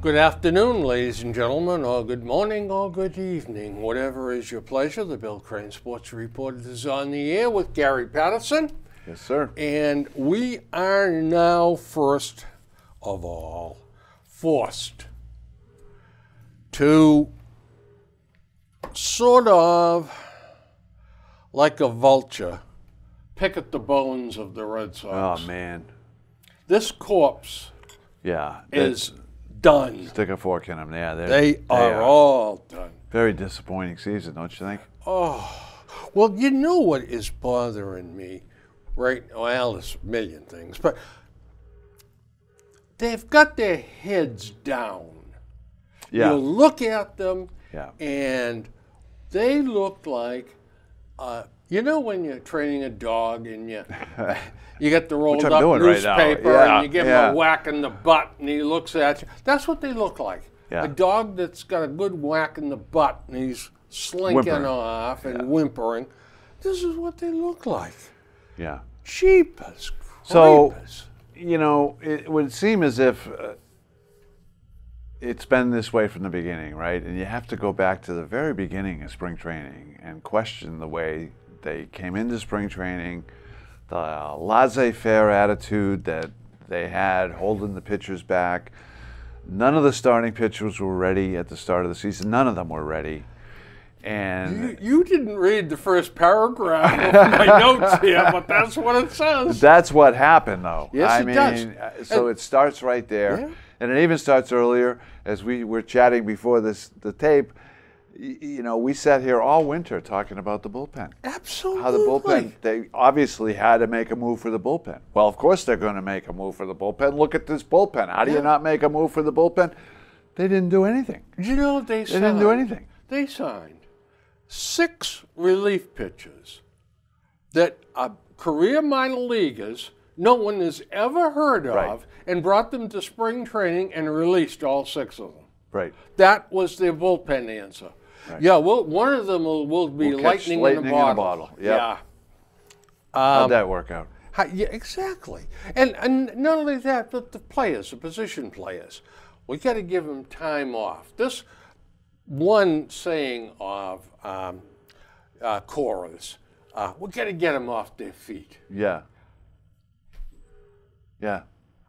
Good afternoon, ladies and gentlemen, or good morning, or good evening, whatever is your pleasure. The Bill Crane Sports Report is on the air with Gary Patterson, Yes, sir. and we are now, first of all, forced to sort of like a vulture pick at the bones of the Red Sox. Oh man. This corpse Yeah. is done. stick a fork in them. Yeah, they're- They are all done. very disappointing season, don't you think? Oh, well, you know what is bothering me right now? Well, there's a million things, but they've got their heads down. Yeah. You look at them, Yeah. and they look like, uh, you know, when you're training a dog and you you get the rolled up doing right newspaper Yeah, and you give him a whack in the butt and he looks at you. That's what they look like. Yeah. A dog that's got a good whack in the butt and he's slinking Whimpering. off and whimpering. This is what they look like. Yeah. Jeepers So- You know, it would seem as if uh, it's been this way from the beginning, right? And you have to go back to the very beginning of spring training and question the way they came into spring training, the laissez-faire attitude that they had, holding the pitchers back. None of the starting pitchers were ready at the start of the season. None of them were ready. And You, you didn't read the first paragraph of my notes here, but that's what it says. That's what happened, though. Yes, I it mean, does. uh, so And- it starts right there, Yeah. and it even starts earlier. As we were chatting before this, the tape, you know, we sat here all winter talking about the bullpen. Absolutely. How the bullpen, they obviously had to make a move for the bullpen. Well, of course they're going to make a move for the bullpen. Look at this bullpen. How do Yeah. you not make a move for the bullpen? They didn't do anything. You know, they, They didn't do anything. They signed six relief pitchers that are career minor leaguers no one has ever heard of Right. and brought them to spring training and released all six of them. Right. That was their bullpen answer. Yeah, well, one of them will, will be We'll lightning, lightning in in a a bottle. bottle. Yep. Yeah. How'd that work out? How, yeah, exactly. And and not only that, but the players, the position players, we got to give them time off. This one saying of um, uh, Cora's, uh, we got to get them off their feet. Yeah. Yeah.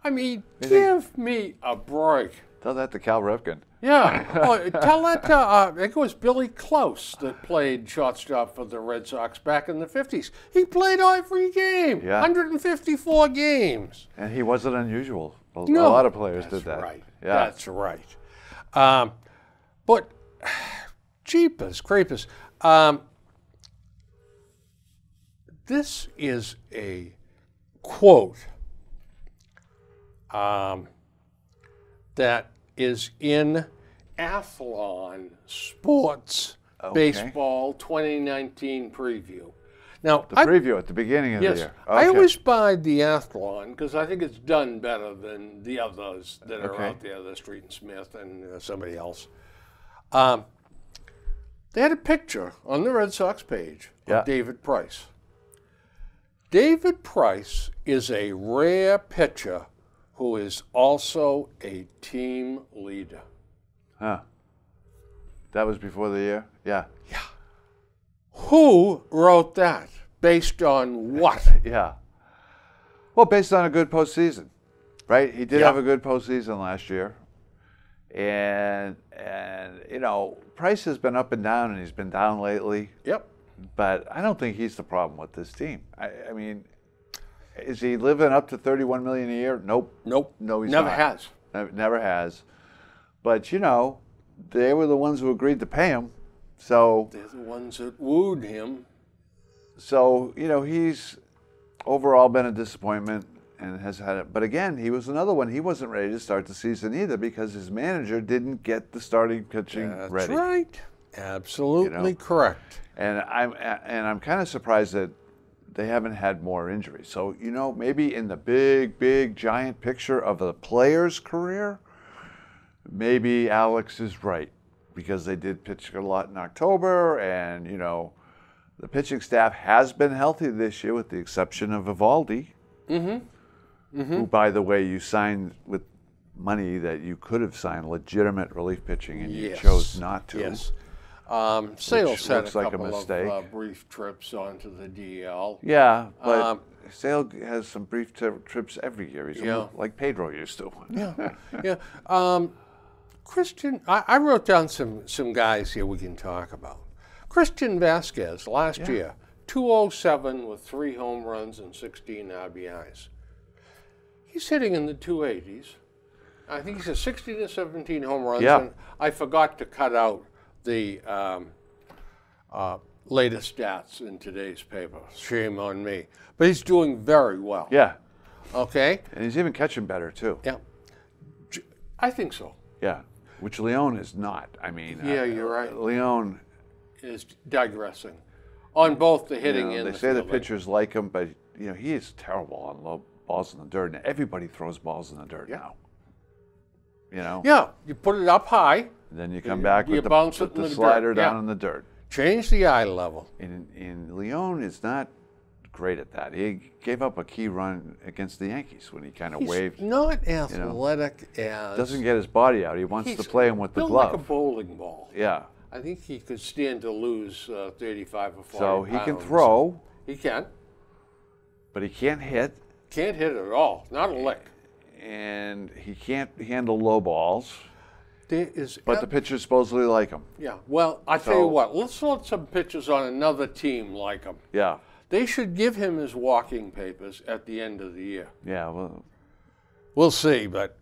I mean, give me a break. Tell that to Cal Ripken. Yeah. oh, tell that to, uh, I think it was Billy Close that played shortstop for the Red Sox back in the 50s. He played every game, Yeah. 154 games. And he wasn't unusual. A, a lot of players did that. Right. Yeah. That's right. Um, but jeepers creepers. Um, this is a quote um, that is in Athlon Sports Okay. Baseball 2019 preview. Now, the I preview at the beginning of Yes, the year. I always buy the Athlon because I think it's done better than the others that are Okay. out there, the Street and Smith and uh, somebody else. Um, they had a picture on the Red Sox page Yeah. of David Price. David Price is a rare pitcher who is also a team leader. Huh. That was before the year? Yeah. Yeah. Who wrote that? Based on what? Yeah. Well, based on a good postseason, right? He did Yeah. have a good postseason last year. And, and, you know, Price has been up and down, and he's been down lately. Yep. But I don't think he's the problem with this team. I, I mean, is he living up to 31 million a year? Nope. Nope. No, he's Never not. has. Never, never has. But you know, they were the ones who agreed to pay him. So, They're the ones that wooed him. so you know, he's overall been a disappointment and has had it. But again, he was another one. He wasn't ready to start the season either because his manager didn't get the starting pitching That's ready. That's right. Absolutely know? correct. And I'm and I'm kind of surprised that they haven't had more injuries. So you know, maybe in the big, big, giant picture of the player's career, maybe Alex is right because they did pitch a lot in October, and you know, the pitching staff has been healthy this year, with the exception of Eovaldi, mm-hmm. Mm-hmm. who, by the way, you signed with money that you could have signed legitimate relief pitching and you Yes. chose not to. Yes. Um, Sales had a like a couple of mistake. uh, brief trips onto the DL. Yeah, but Um, Sale has some brief tri- trips every year. He's Yeah. like Pedro used to. Yeah, yeah. Um, Christian, I, I wrote down some some guys here we can talk about. Christian Vazquez last year, 207 with three home runs and 16 RBIs. He's hitting in the 280s. I think he's a 16 to 17 home runs. Yeah. And I forgot to cut out the um, uh, latest stats in today's paper. Shame on me. But he's doing very well. yeah, Okay. and he's even catching better too. Yeah. I think so. Yeah, which Leon is not. I mean, Yeah, uh, you're right. Leon, is digressing on both the you hitting know, and they the say the pitchers like him, but you know he is terrible on low balls in the dirt. And everybody throws balls in the dirt now. You know, Yeah, you put it up high, then you come back you with the, bounce it in the the dirt, slider down yeah. in the dirt. change the eye level. And, and Leon is not great at that. He gave up a key run against the Yankees when he kind of He's waved. not athletic as Doesn't get his body out. He wants to play him with the glove. like a bowling ball. yeah. I think he could stand to lose uh, 35 or 40 So he can throw, He can. but he can't hit, Can't hit at all. Not a lick. and he can't handle low balls. There is. But the pitchers supposedly like him. yeah. Well, I tell you what. Let's let some pitchers on another team like him. Yeah. They should give him his walking papers at the end of the year. Yeah. Well. We'll see, but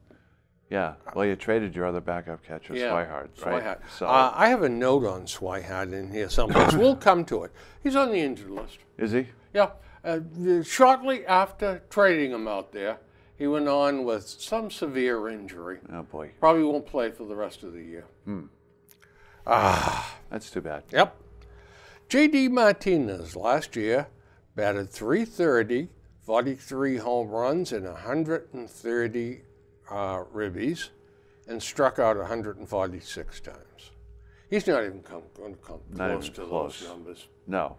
Yeah. Well, you traded your other backup catcher, Yeah, Swihart, right? Swihart. So Uh, I have a note on Swihart in here someplace. we'll come to it. He's on the injured list. is he? Yeah. Uh, shortly after trading him out there, he went on with some severe injury. Oh boy, Probably won't play for the rest of the year. Hmm. Ah That's too bad. Yep. J.D. Martinez last year batted 330, 43 home runs, and 130 uh, ribbies, and struck out 146 times. He's not even come, going to come Not close to close. those numbers. No.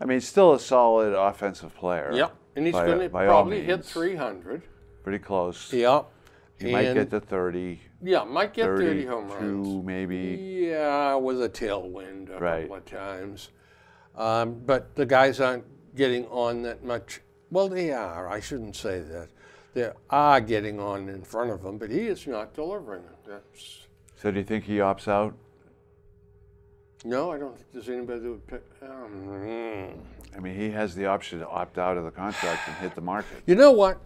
I mean, still a solid offensive player. Yep. And he's by- going to by all probably hit means. 300. Pretty close. Yep. He might And- get to 30, Yeah, might get 30 home 32 runs. maybe. Yeah, with a tailwind a Right. couple of times. Um, but the guys aren't getting on that much. Well, they are. I shouldn't say that. They are getting on in front of him, but he is not delivering. That's, So do you think he opts out? no, I don't think there's anybody that would pick. Um, I mean, he has the option to opt out of the contract and hit the market. you know what?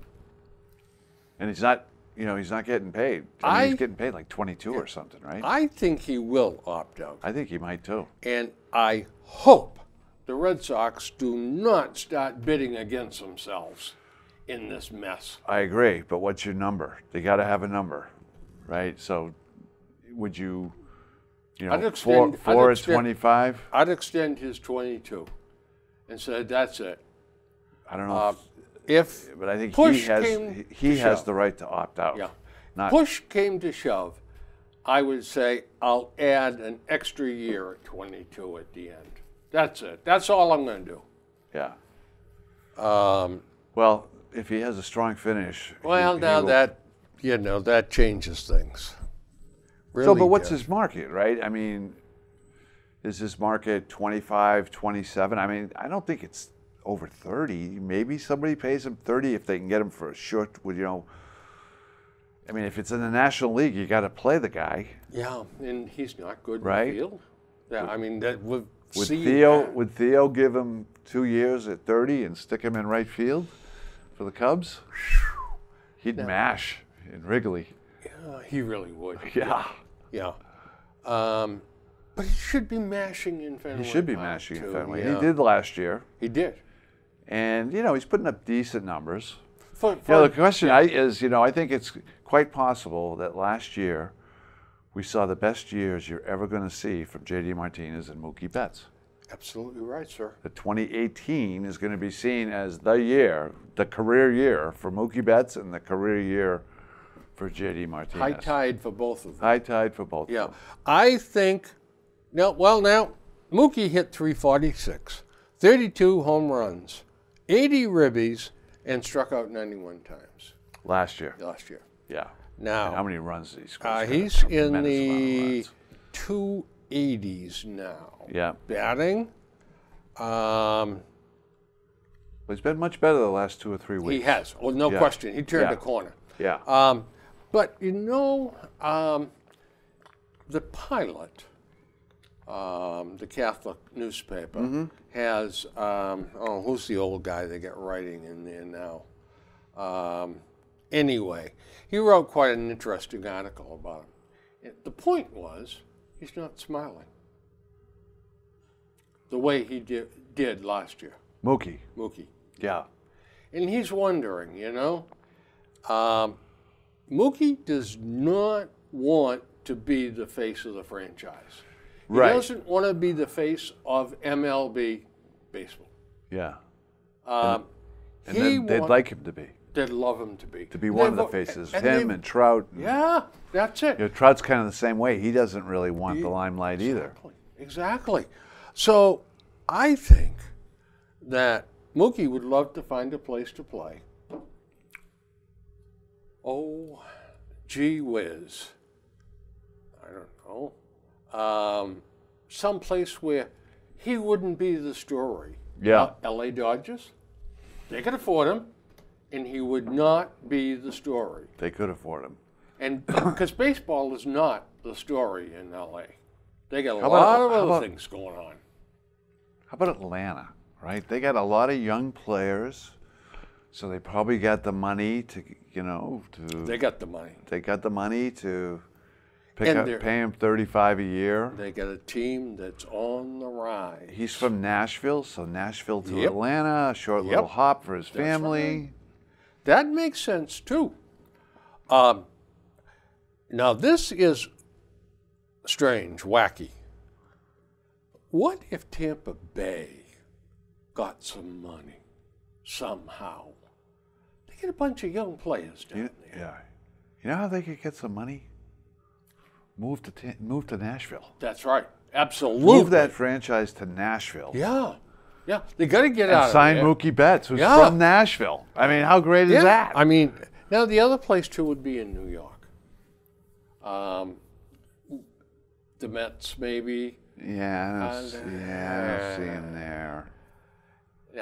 And he's not, you know, he's not getting paid. I mean, I- he's getting paid like 22 or something, right? I think he will opt out. I think he might too. And I hope the Red Sox do not start bidding against themselves in this mess. I agree, but what's your number? They got to have a number, right? So, would you, you know, extend- I'd four at extend- 25? I'd extend his 22 and say, that's it. I don't know, Uh, if, if but I think he has came he, he has shove. the right to opt out. yeah, Not push came to shove, I would say I'll add an extra year at 22 at the end. That's it. That's all I'm going to do. yeah. Um, Well, if he has a strong finish. well, he now will- that, you know, that changes things. Really So, but what's does. his market, right? I mean, is this market 25, 27? I mean, I don't think it's over 30. Maybe somebody pays him 30 if they can get him for a short, with, you know. I mean, if it's in the National League, you got to play the guy. Yeah, and he's not good Right? in the field. Yeah, I mean, that Would Theo that. would Theo give him two years at 30 and stick him in right field for the Cubs? He'd mash in Wrigley. Yeah, he really would. Yeah. Yeah. Um, but he should be mashing in Fenway He should be Park, mashing in too, Fenway. yeah. He did last year. He did. And, you know, he's putting up decent numbers. For, You know, the question I, is, you know, I think it's quite possible that last year we saw the best years you're ever going to see from J.D. Martinez and Mookie Betts. absolutely right, sir. The 2018 is going to be seen as the year, the career year for Mookie Betts and the career year for J.D. Martinez. High tide for both of them. High tide for both. Yeah, of them. I think. No, well now, Mookie hit 346, 32 home runs, 80 ribbies, and struck out 91 times Last year. last year. Yeah. Now, And how many runs did he score? uh, he's in tremendous amount of the 280s now. Yeah. Batting, um, Well, he's been much better the last two or three weeks. he has. Well, no Yeah. question. He turned Yeah. the corner. Yeah. Um, but you know, um, the pilot, um, the Catholic newspaper, Mm-hmm. has um, oh, who's the old guy they got writing in there now? Um, anyway, he wrote quite an interesting article about him. It- The point was, he's not smiling the way he did, did last year, Mookie. Mookie. Yeah. And he's wondering, you know, um, Mookie does not want to be the face of the franchise. He doesn't want to be the face of MLB baseball. Yeah. Um, And he then they'd want- like him to be. they'd love him to be To be one of the faces. and Him they- and Trout. and- yeah, that's it. You know, Trout's kind of the same way. He doesn't really want the limelight either. Exactly. Exactly. So I think that Mookie would love to find a place to play. Oh, gee whiz. I don't know. Um, some place where he wouldn't be the story. Yeah. LA Dodgers, they could afford him, and he would not be the story. They could afford him. And because baseball is not the story in LA, they got a How lot about- of other about- things going on. How about Atlanta? Right? They got a lot of young players, so they probably got the money to, you know, to They got the money. they got the money to pick And up, pay him thirty-five a year. They got a team that's on the rise. He's from Nashville, so Nashville to Yep. Atlanta, a short Yep. little hop for his family. That makes sense too. Um, now this is strange, wacky. What if Tampa Bay got some money somehow? They get a bunch of young players down You- there. yeah. You know how they could get some money? Move to move to Nashville. That's right. Absolutely. Move that franchise to Nashville. Yeah. Yeah. They got to get And out sign of. Mookie Betts, who's Yeah. from Nashville. I mean, how great is Yeah. that? I mean, now the other place too would be in New York. Um, the Mets, maybe. yeah, I don't, Uh, s- yeah, I don't see him there.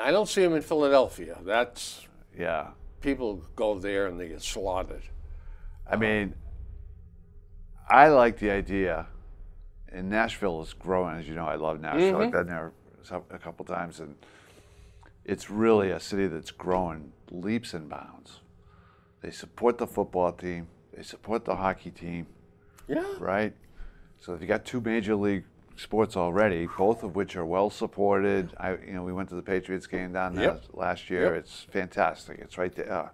I don't see him in Philadelphia. That's Yeah. people go there and they get slaughtered. I mean, I like the idea. And Nashville is growing, as you know. I love Nashville. Mm-hmm. I've been there a couple times, and it's really a city that's growing leaps and bounds. They support the football team. They support the hockey team, Yeah. right? So if you got two major league sports already, both of which are well supported. I, you know, we went to the Patriots game down there Yep. last year. Yep. It's fantastic. It's right there.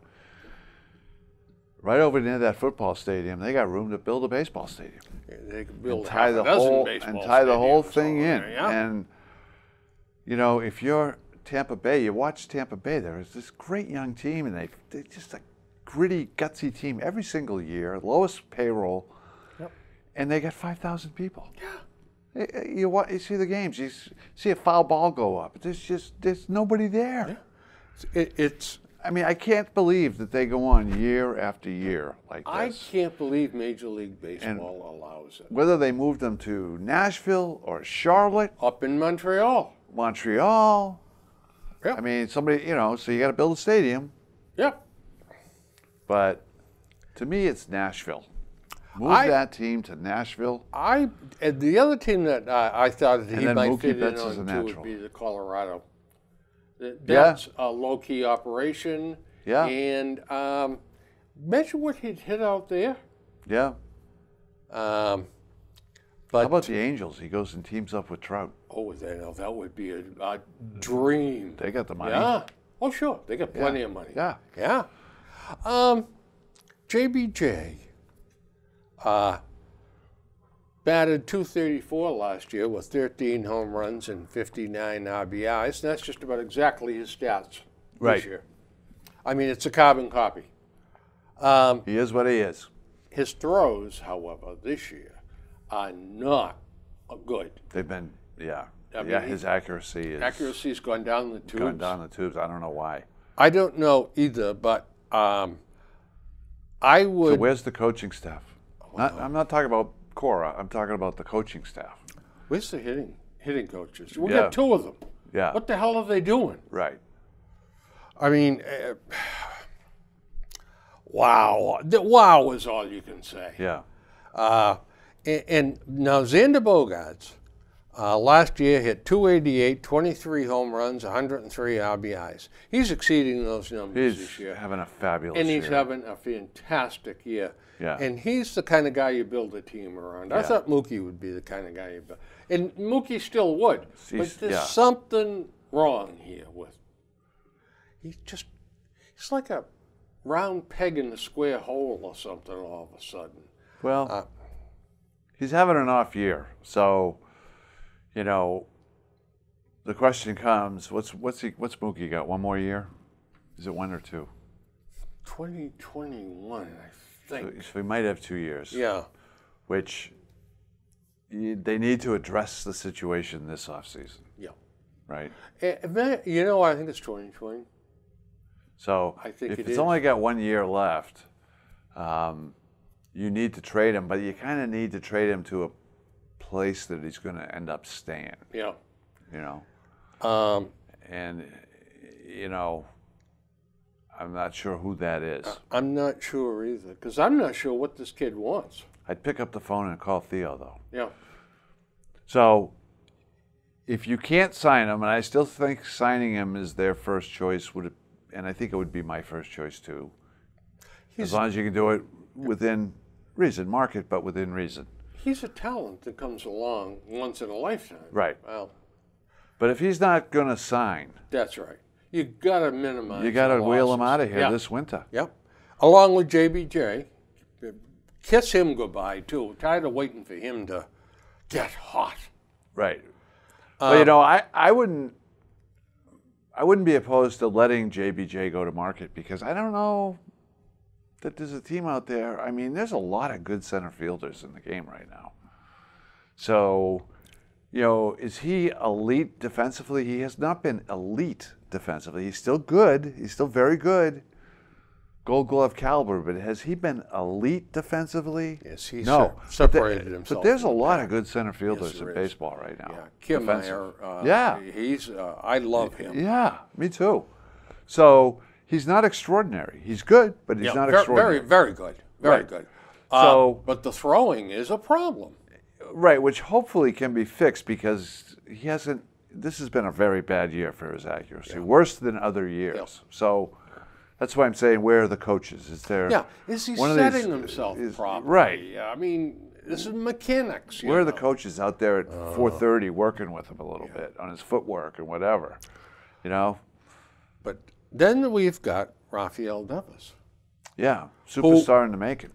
Right over near that football stadium, they got room to build a baseball stadium. They could build and tie the whole and tie the whole thing in. there, Yeah. And you know, if you're Tampa Bay, you watch Tampa Bay. There is this great young team, and they they're just a gritty, gutsy team every single year, lowest payroll, Yep. and they got five thousand people. yeah. Eh, eh, You, wa- you see the games, you see a foul ball go up. There's just there's nobody there. It, it's. I mean, I can't believe that they go on year after year like this. I can't believe Major League Baseball allows it. Whether they move them to Nashville or Charlotte, Up in Montreal. Montreal. Yeah. I mean, somebody, you know, so you got to build a stadium. Yep. But to me, it's Nashville. Move I- that team to Nashville. I and the other team that I, I thought that he might Mookie fit Betts in on too would be the Colorado. That- Yeah. That's a low key operation. Yeah. And um, imagine what he'd hit out there. Yeah. Um, but How about the Angels? He goes and teams up with Trout. oh, they know that would be a, a dream. They got the money. Yeah. Oh, sure. They got plenty of money. Yeah. Yeah. Um, JBJ uh, batted 234 last year with 13 home runs and 59 RBIs. And that's just about exactly his stats Right. this year. I mean, it's a carbon copy. Um, He is what he is. his throws, however, this year are not good. They've been, yeah. I yeah, his accuracy is Accuracy's gone down the tubes. going down the tubes. I don't know why. I don't know either, but um, I So where's the coaching staff? Not, I'm not talking about Cora. I'm talking about the coaching staff. where's the hitting hitting coaches? We Yeah. got two of them. Yeah. What the hell are they doing? Right. I mean, uh, wow. The wow is all you can say. Yeah. Uh, and, and now Xander Bogaerts uh, last year hit 288, 23 home runs, 103 RBIs. He's exceeding those numbers He's this year. having a fabulous And he's year. having a fantastic year. Yeah. And he's the kind of guy you build a team around. I Yeah. thought Mookie would be the kind of guy you build. And Mookie still would. He's- but there's yeah. something wrong here with. He's just. He's like a round peg in a square hole or something all of a sudden. Well, Uh, he's having an off year, so you know. The question comes: What's what's he what's Mookie got? One more year? Is it one or two? 2021, I think. so we might have two years. Yeah. Which they need to address the situation this offseason, Yeah. right? Eh, man, You know, I think it's 2020. So I think if it it's is. only got one year left, um, you need to trade him, but you kind of need to trade him to a place that he's going to end up staying. Yeah. You know, Um, and you know, I'm not sure who that is. I'm not sure either, because I'm not sure what this kid wants. I'd pick up the phone and call Theo though. Yeah. So if you can't sign him, and I still think signing him is their first choice, would it, and I think it would be my first choice too. He's, as long as you can do it within reason, market, but within reason. he's a talent that comes along once in a lifetime. Right. Well, But if he's not going to sign, that's right. You got to minimize. you got to wheel him out of here Yeah. this winter. Yep. Along with JBJ. Kiss him goodbye, too. Tired of waiting for him to get hot. Right. well, you Um, know, I, I wouldn't I wouldn't be opposed to letting JBJ go to market because I don't know that there's a team out there. I mean, there's a lot of good center fielders in the game right now. So, you know, is he elite defensively? He has not been elite defensively. He's still good. He's still very good. Gold glove caliber, but has he been elite defensively? Yes, he no. se- But the- separated himself But there's a lot of good center fielders Yes, in is. baseball right now. Yeah. Kim uh, Yeah. He's, uh, I love him. Yeah, me too. So he's not extraordinary. He's good, but he's Yeah, not ver- extraordinary. Very, very good. Very Right. good. So- Uh, but the throwing is a problem. Right, which hopefully can be fixed because he hasn't. This has been a very bad year for his accuracy, worse than other years. So that's why I'm saying, where are the coaches? Is there? Yeah, is he one of setting these- himself is- properly? Right. Yeah, I mean, this is mechanics. Where are the coaches out there at 4:30 working with him a little bit on his footwork and whatever? You know? But then we've got Rafael Devers. Yeah, superstar in the making.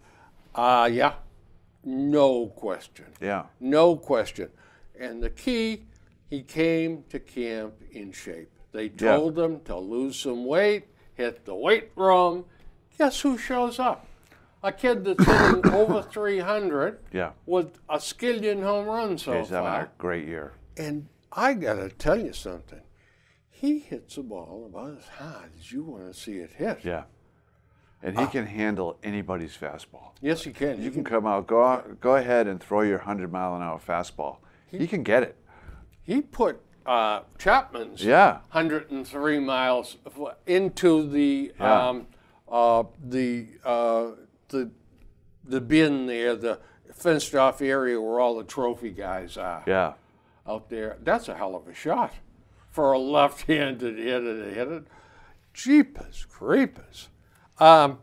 Uh, yeah, no question. Yeah, No question. And the key, he came to camp in shape. They Yeah. told him to lose some weight, hit the weight room. Guess who shows up? A kid that's hitting over 300 yeah. with a skillion home runs so He's having far. a great year. And I got to tell you something. He hits the ball about as hard as you want to see it hit. Yeah, and he uh, can handle anybody's fastball. Yes, he can. You He can can. come out, go out, go ahead and throw your hundred mile an hour fastball. He can get it. He put uh, Chapman's Yeah. 103 miles into the Yeah. um, uh, the uh, the the bin there, the fenced off area where all the trophy guys are Yeah, out there. That's a hell of a shot for a left-handed hitter to hit it. Jeepers creepers. Um,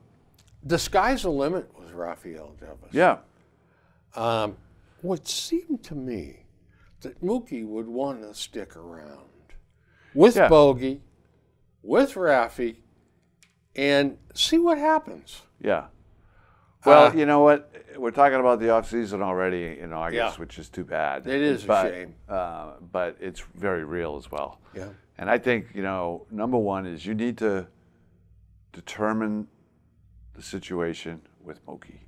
the sky's the limit with Rafael Devers. yeah, Um, would seem to me that Mookie would want to stick around with Yeah. Bogey, with Rafi, and see what happens. yeah. Well, Uh, you know what? We're talking about the off season already in August, Yeah. which is too bad. It is a but, shame. uh, but it's very real as well. Yeah. And I think you know, number one is you need to determine the situation with Mookie.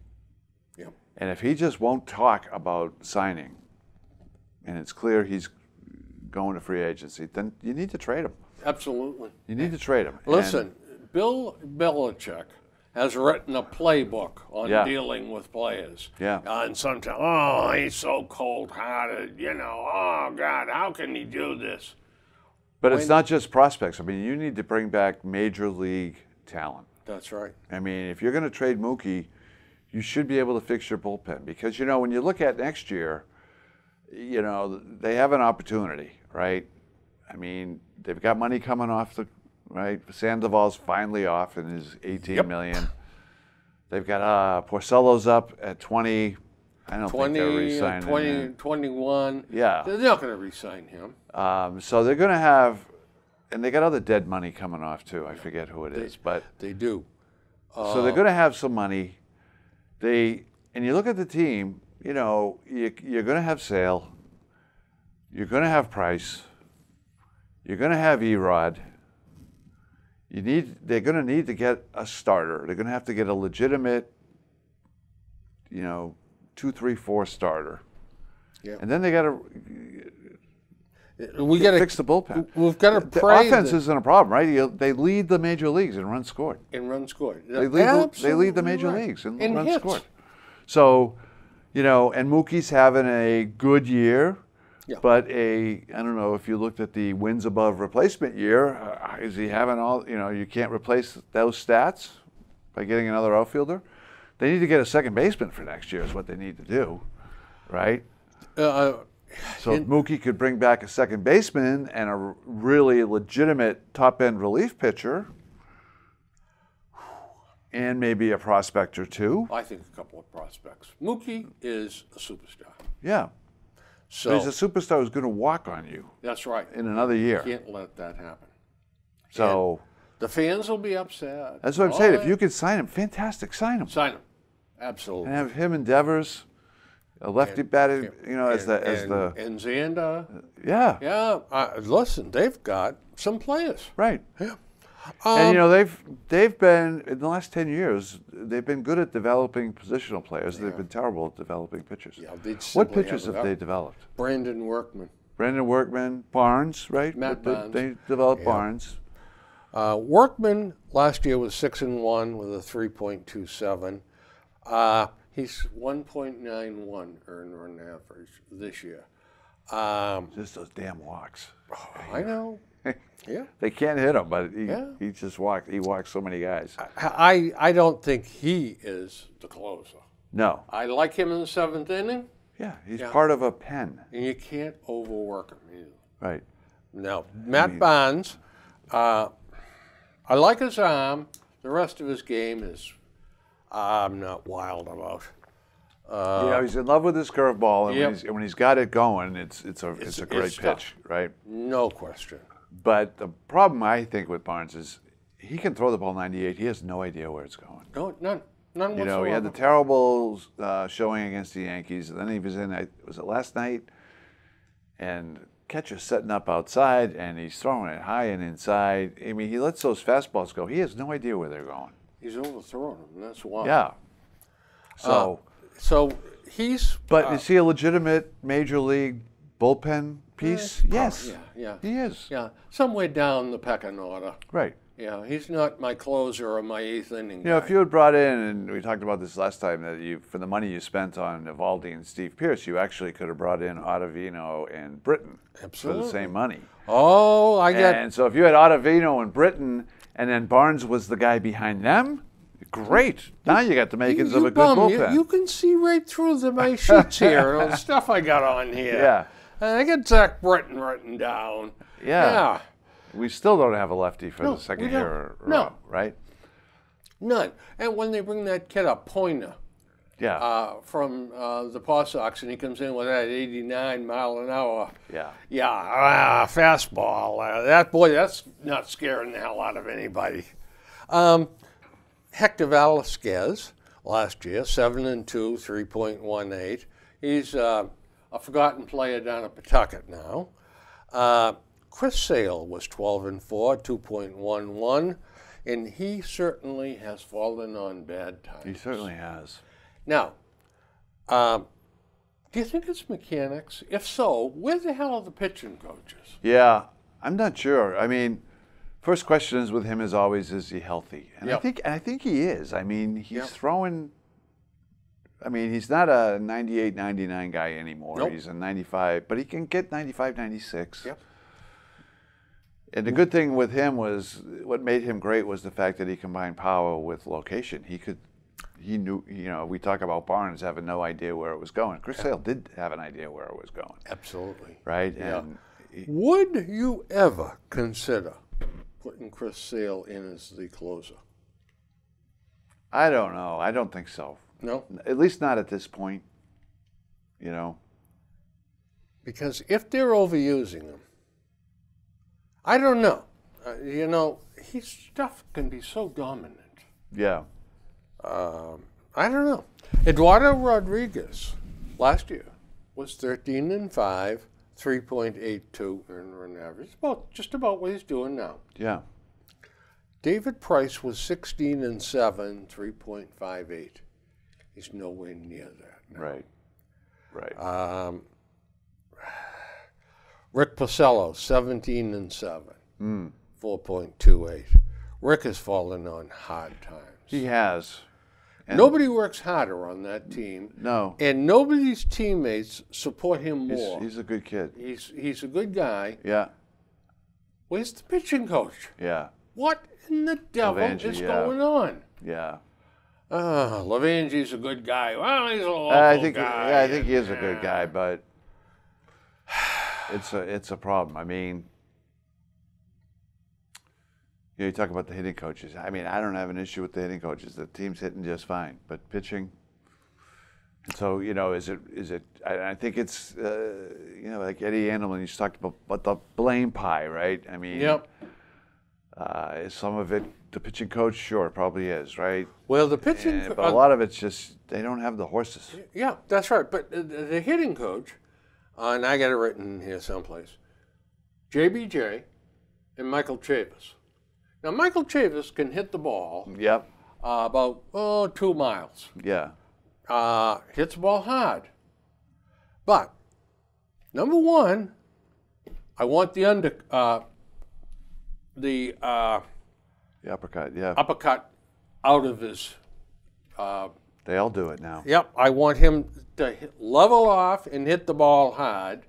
Yeah. And if he just won't talk about signing, and it's clear he's going to free agency, then you need to trade him. Absolutely. You need to trade him. And- Listen, Bill Belichick has written a playbook on Yeah. dealing with players. Yeah. Uh, and sometimes, oh, he's so cold-hearted. You know, oh God, how can he do this? But it's not just prospects. I mean, you need to bring back major league talent. That's right. I mean, if you're going to trade Mookie, you should be able to fix your bullpen because you know when you look at next year, you know they have an opportunity, right? I mean, they've got money coming off the right. Sandoval's finally off in his 18 Yep. million. They've got uh, Porcello's up at 20. I don't think they're 20, uh, 20 him. 21. Yeah. They're not going to re-sign him. Um, so they're going to have, and they got other dead money coming off too. I forget who it is, but They do. so they're going to have some money. They and you look at the team. You know, you, you're going to have Sale. You're going to have Price. You're going to have Erod. You need. They're going to need to get a starter. They're going to have to get a legitimate. You know, two, three, four starter. Yeah. And then they got to We got to fix the bullpen. We've got to The pray offense isn't a problem, right? You- They lead the major leagues in runs scored. in runs scored. They lead, the, they lead the major right. leagues in, In runs hits. scored. So, you know, and Mookie's having a good year, Yeah. but a I don't know if you looked at the wins above replacement year, uh, is he having all? You know, you can't replace those stats by getting another outfielder. They need to get a second baseman for next year. Is what they need to do, right? Uh, So if Mookie could bring back a second baseman and a really legitimate top end relief pitcher, and maybe a prospect or two, I think a couple of prospects. Mookie is a superstar. yeah. So He's a superstar who's going to walk on you that's right. in another year. Can't let that happen. So The fans will be upset. that's what I'm All saying. If you could sign him, fantastic, sign him. sign him, absolutely. And have him endeavors. A lefty batted, you know, as the as and, the and Xander, yeah, yeah. Uh, listen, they've got some players. right. Yeah. And Um, you know they've they've been in the last ten years they've been good at developing positional players. They've been terrible at developing pitchers. Yeah, what pitchers have they developed? Brandon Workman. Brandon Workman, Barnes, right? Matt They- Barnes. They developed Barnes. Uh, Workman last year was six and one with a three point two seven. Uh, he's one point nine one earned run average this year. Um, Just those damn walks. I know. Yeah. They can't hit him, but he, Yeah. he just walked. He walks so many guys. I I don't think he is the closer. No. I like him in the seventh inning, Yeah, he's Yeah. part of a pen. and you can't overwork him either. Right. Now, Matt Barnes. Uh, I like his arm. The rest of his game is I'm not wild about. Uh, yeah, he's in love with his curveball, and Yep. when, he's, and when he's got it going, it's it's a it's, It's- a great it's pitch, right? No question. But the problem I think with Barnes is he can throw the ball 98. He has no idea where it's going. No, none, none You know, he had the terrible uh, showing against the Yankees, and then he was in. I- Was it last night? And catcher's setting up outside, and he's throwing it high and inside. I mean, he lets those fastballs go. He has no idea where they're going. He's overthrown him. and That's why. Yeah. So, So he's. but uh, is he a legitimate major league bullpen piece? yes. Yeah, yeah, He is. yeah. Somewhere down the pecking order. Right. Yeah, he's not my closer or my eighth inning. You know, if you had brought in, and we talked about this last time, that you, for the money you spent on Eovaldi and Steve Pearce, you actually could have brought in Ottavino and Britton for the same money. oh, I get. And so if you had Ottavino and Britton, and then Barnes was the guy behind them, great. Now you got the makings of a good bum, you, bullpen. you can see right through the, my sheets here and all the stuff I got on here. Yeah. And I got Zach Britton written down. Yeah. Yeah. we still don't have a lefty for No, the second year, No. right? None. And when they bring that kid up, Poyner, Yeah. uh, from uh, the Paw Sox, and he comes in with that 89 mile an hour. yeah. Yeah, ah, fastball. Uh, that boy, that's not scaring the hell out of anybody. Um, Hector Velazquez last year, seven and two, three point one eight. He's uh, a forgotten player down at Pawtucket now. Uh, Chris Sale was twelve and four, two point one one, and he certainly has fallen on bad times. He certainly has. Now, um, do you think it's mechanics? If so, where the hell are the pitching coaches? Yeah, I'm not sure. I mean, First question is with him is always is he healthy? And I think and I think he is. I mean, he's Yep. throwing I mean, he's not a 98 99 guy anymore. Nope. He's a 95, but he can get 95 96. Yep. And the good thing with him was what made him great was the fact that he combined power with location. He could he knew, you know, we talk about Barnes having no idea where it was going. Chris Sale did have an idea where it was going, Absolutely. right? Yeah. And he- Would you ever consider putting Chris Sale in as the closer? I don't know. I don't think so. No, At least not at this point. You know. because if they're overusing him, I don't know. Uh, you know, his stuff can be so dominant. Yeah. Um, I don't know. Eduardo Rodriguez last year was 13 and 5, 3.82 earned run average. About just about what he's doing now. Yeah. David Price was 16 and 7, 3.58. He's nowhere near that. now. Right. Right. Um, Rick Porcello, 17 and 7, Mm. 4.28. Rick has fallen on hard times. he has. And Nobody works harder on that team, No. and nobody's teammates support him more. he's a good kid. He's, he's a good guy. Yeah. Where's the pitching coach? Yeah. What in the devil Levangie, is yeah. going on? Yeah. Ah, Levangie's a good guy. Well, he's a local I think guy. yeah, I think he is a good guy, but it's a it's a problem. I mean, you, know, you talk about the hitting coaches. I mean, I don't have an issue with the hitting coaches. The team's hitting just fine, but pitching. And so you know, is it is it? I, I think it's uh, you know like Eddie Andelman. You just talked about, about the blame pie, right? I mean, Yep. Uh, is some of it the pitching coach? Sure, probably is, right? Well, the pitching. And- but a uh, lot of it's just they don't have the horses. Yeah, that's right. But the the hitting coach, uh, and I got it written here someplace, JBJ and Michael Chavis. Now, Michael Chavis can hit the ball Yep. uh, about oh, two miles. Yeah. Uh, hits the ball hard. But, number one, I want the under, uh, the uh, The uppercut. Yeah. uppercut out of his uh, They all do it now. Yep, I want him to level off and hit the ball hard.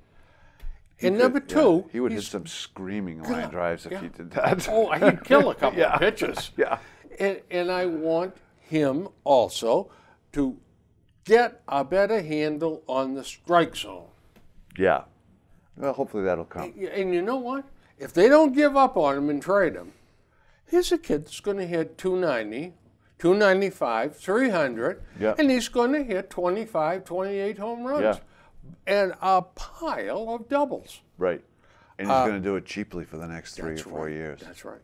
And number Yeah, two, he would hit some screaming line God, drives if yeah. he did that. Oh, he'd kill a couple Yeah. of pitches. yeah. And, and I want him also to get a better handle on the strike zone. Yeah. Well, hopefully that'll come. And you know what? If they don't give up on him and trade him, here's a kid that's going to hit 290, 295, 300, Yeah. and he's going to hit 25, 28 home runs. Yeah. And a pile of doubles. Right. And he's going to do it cheaply for the next three or Uh, four right. years, That's right.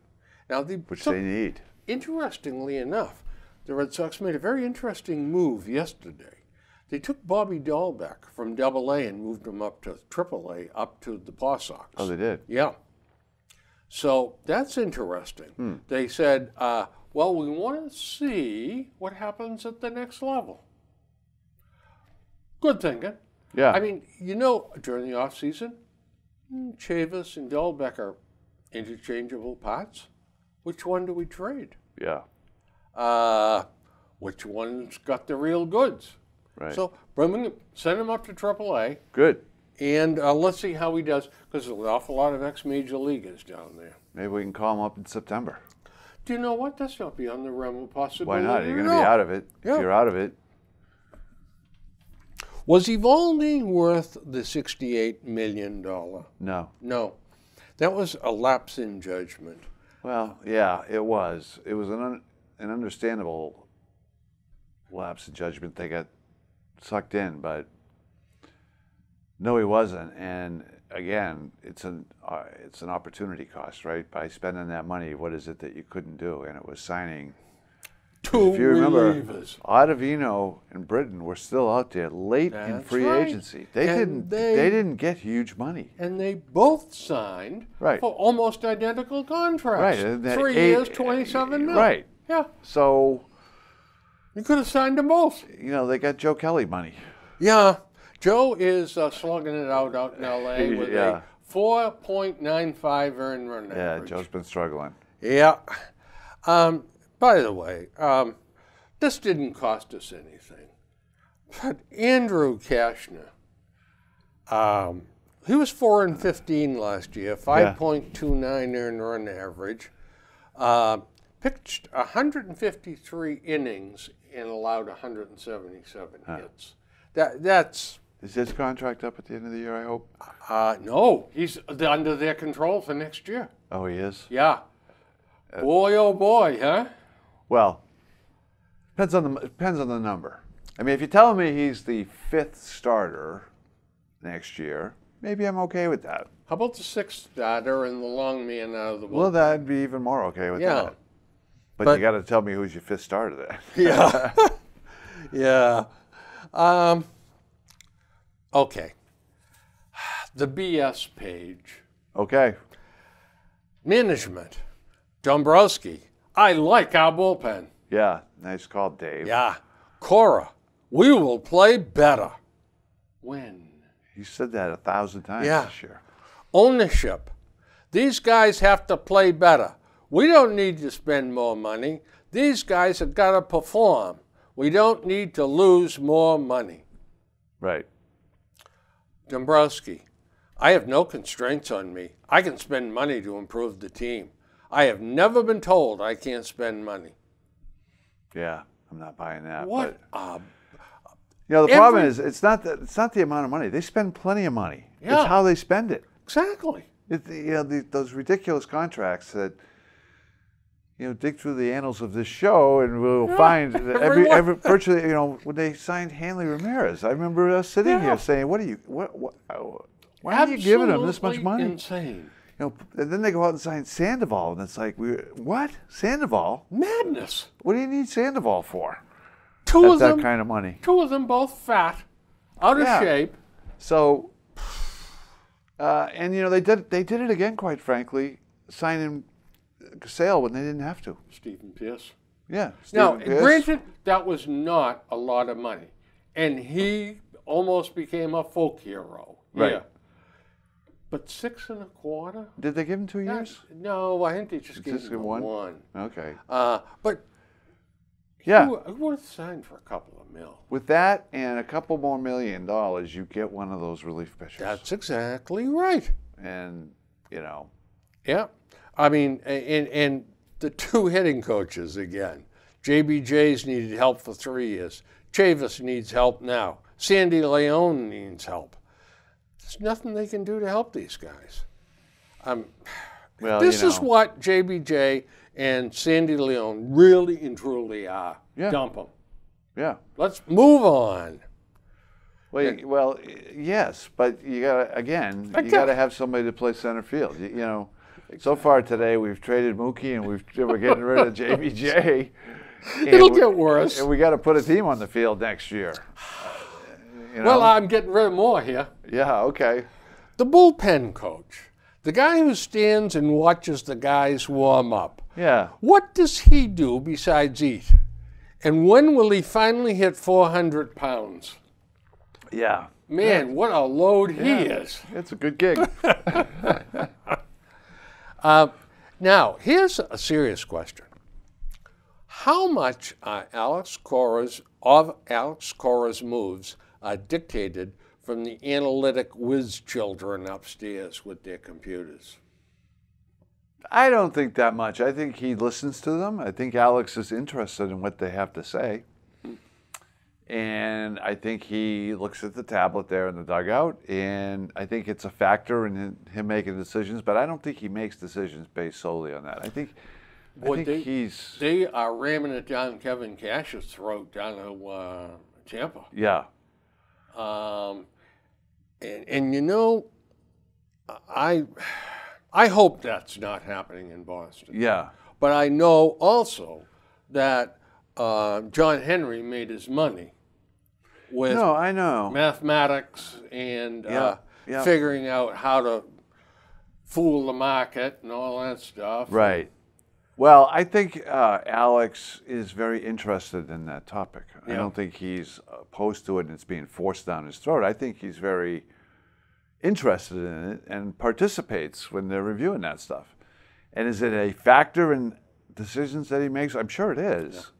Now, the, which so- they need. interestingly enough, the Red Sox made a very interesting move yesterday. They took Bobby Dalbec from Double A and moved him up to Triple A, up to the Paw Sox. Oh, they did. Yeah. So that's interesting. Hmm. They said, uh, well, we want to see what happens at the next level. Good thinking. Yeah. I mean, you know, during the off season, hmm, Chavis and Dalbec are interchangeable pots. Which one do we trade? yeah. Uh, which one's got the real goods? Right. So bring him, send him up to AAA, Good. and uh, let's see how he does. Because there's an awful lot of ex-major leaguers down there. Maybe we can call him up in September. Do you know what? That's not beyond the realm of possibility. Why not? You're going to be out of it. Yeah. If you're out of it, Was Eovaldi worth the $68 million? no. No. That was a lapse in judgment. Well, yeah, it was. It was an un, an understandable lapse in judgment. They got sucked in, but no, he wasn't. And again, it's an uh, it's an opportunity cost, right? By spending that money, what is it that you couldn't do? And it was signing. Two If you remember, relievers. Ottavino and Britton were still out there late in free right. agency. They And didn't. they- They, didn't get huge money. And they both signed Right. for almost identical contracts. Right, Three eight- years, 27 mil. Right. Yeah. So You could have signed them both. you know they got Joe Kelly money. Yeah. Joe is uh, slugging it out out in L.A. with Yeah. a 4.95 earned run average. Yeah. Joe's been struggling. Yeah. Um, by the way, um, this didn't cost us anything. But Andrew Cashner, um, he was 4 and 15 last year, 5.29 earned run average. Uh, pitched 153 innings and allowed 177 hits. That, that's, Is his contract up at the end of the year, I hope? uh, no, he's under their control for next year. Oh, he is? Yeah. Boy, oh boy, huh? Well, depends on the depends on the number. I mean, if you're telling me he's the fifth starter next year, maybe I'm okay with that. How about the sixth starter and the long man out of the bullpen? Well, that'd be even more okay with Yeah. that. But, But- you got to tell me who's your fifth starter then. yeah. yeah. Um, okay. The BS page. okay. Management. Dombrowski. I like our bullpen. Yeah. Nice call, Dave. Yeah. Cora. We will play better. When? You said that a thousand times Yeah. this year. Ownership. These guys have to play better. We don't need to spend more money. These guys have got to perform. We don't need to lose more money. Right. Dombrowski, I have no constraints on me. I can spend money to improve the team. I have never been told I can't spend money. Yeah. I'm not buying that. What? But, Uh, you know, the problem is it's not that it's not the amount of money. They spend plenty of money. Yeah. It's how they spend it. exactly. It, you know, the, those ridiculous contracts that, you know, dig through the annals of this show and we'll find that every, every, virtually, you know, when they signed Hanley Ramirez, I remember us sitting Yeah. here saying, what are you, what, what, why are you giving him this much Absolutely money? Insane. You know, and then they go out and sign Sandoval, and it's like, we, what? Sandoval? Madness. What do you need Sandoval for? Two At of that them. kind of money. Two of them both fat, out of Yeah. shape. So, uh, and you know, they did they did it again, quite frankly, signing Sale when they didn't have to. Stephen Pearce. Yeah. Now, Stephen Pearce. granted, that was not a lot of money, and he almost became a folk hero. Right. Yeah. But six and a quarter? Did they give him two That's- years? No, I think they just gave Just him one? one. Okay. Uh, but Yeah. who, who would have signed for a couple of mil? With that and a couple more million dollars, you get one of those relief pitchers. That's exactly right. and you know, Yeah. I mean, and, and the two hitting coaches again. JBJ's needed help for three years. Chavis needs help now. Sandy Leon needs help. There's nothing they can do to help these guys. Um, well, this you is what JBJ and Sandy Leon really and truly are. Yeah. Dump them. yeah. Let's move on. Well, you- well, yes, but you got to again, I you got- got to have somebody to play center field. You, you know, so far today we've traded Mookie and we've we're getting rid of JBJ. It'll we- get worse. And we got to put a team on the field next year. You know? Well, I'm getting rid of more here. yeah, okay. The bullpen coach, the guy who stands and watches the guys warm up. Yeah, What does he do besides eat? And when will he finally hit 400 pounds? yeah. Man, what a load he Yeah. is. It's a good gig. Uh, now, here's a serious question. How much are Alex Cora's of Alex Cora's moves are dictated from the analytic whiz children upstairs with their computers? I don't think that much. I think he listens to them. I think Alex is interested in what they have to say. And I think he looks at the tablet there in the dugout, and I think it's a factor in him- making decisions. But I don't think he makes decisions based solely on that. I think, I think they- he's They are ramming it down Kevin Cash's throat down to uh, Tampa. yeah, Um, and, and you know, I, I hope that's not happening in Boston. yeah, But I know also that uh, John Henry made his money with no, I know. mathematics and Yeah, uh, yeah. figuring out how to fool the market and all that stuff. Right. Well, I think uh, Alex is very interested in that topic. I don't think he's opposed to it and it's being forced down his throat. I think he's very, interested in it and participates when they're reviewing that stuff. And is it a factor in decisions that he makes? I'm sure it is.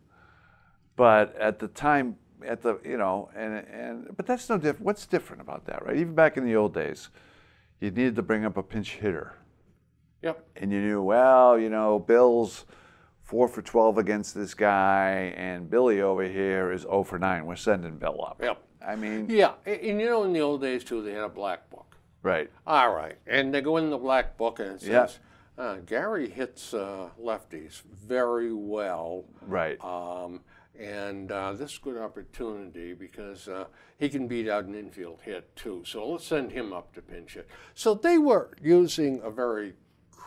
But at the time, at the you know, and and but that's no different. What's different about that, right? Even back in the old days, you needed to bring up a pinch hitter, Yep. and you knew, well, you know, Bill's four for twelve against this guy, and Billy over here is zero for nine. We're sending Bill up. Yep. I mean, Yeah, and you know, in the old days too, they had a black book. right. All right, and they go in the black book and it says, uh, Gary hits uh, lefties very well. Right. Um, and uh, this is a good opportunity because uh, he can beat out an infield hit too. So let's send him up to pinch hit. So they were using a very